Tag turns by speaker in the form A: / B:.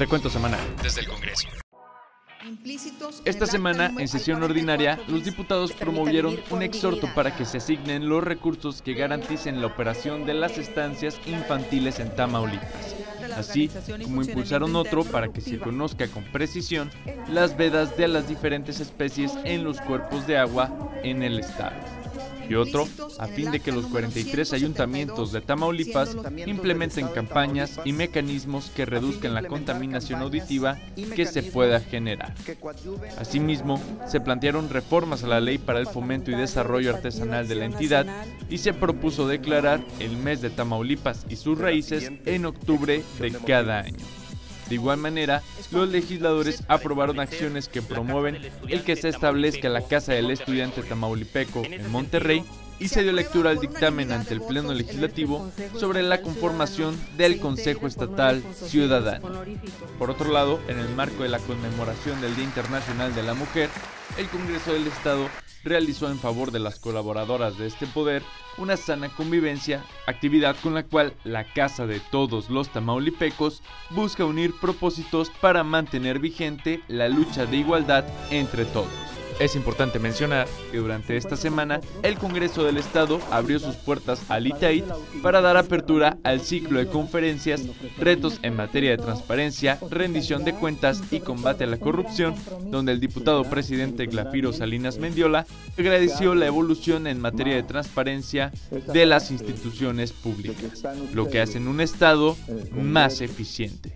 A: Recuento semanal. Desde el Congreso. Esta semana, en sesión ordinaria, los diputados promovieron un exhorto para que se asignen los recursos que garanticen la operación de las estancias infantiles en Tamaulipas, así como impulsaron otro para que se conozca con precisión las vedas de las diferentes especies en los cuerpos de agua en el estado y otro a fin de que los 43 ayuntamientos de Tamaulipas implementen campañas y mecanismos que reduzcan la contaminación auditiva que se pueda generar. Asimismo, se plantearon reformas a la ley para el fomento y desarrollo artesanal de la entidad y se propuso declarar el mes de Tamaulipas y sus raíces en octubre de cada año. De igual manera, los legisladores aprobaron acciones que promueven el que se establezca la Casa del Estudiante Tamaulipeco en Monterrey y se dio lectura al dictamen ante el Pleno Legislativo sobre la conformación del Consejo Estatal Ciudadano. Por otro lado, en el marco de la conmemoración del Día Internacional de la Mujer, el Congreso del Estado realizó en favor de las colaboradoras de este poder una sana convivencia, actividad con la cual la Casa de Todos los Tamaulipecos busca unir propósitos para mantener vigente la lucha de igualdad entre todos. Es importante mencionar que durante esta semana el Congreso del Estado abrió sus puertas al ITAIT para dar apertura al ciclo de conferencias Retos en materia de transparencia, rendición de cuentas y combate a la corrupción, donde el diputado presidente Glafiro Salinas Mendiola agradeció la evolución en materia de transparencia de las instituciones públicas, lo que hace un Estado más eficiente.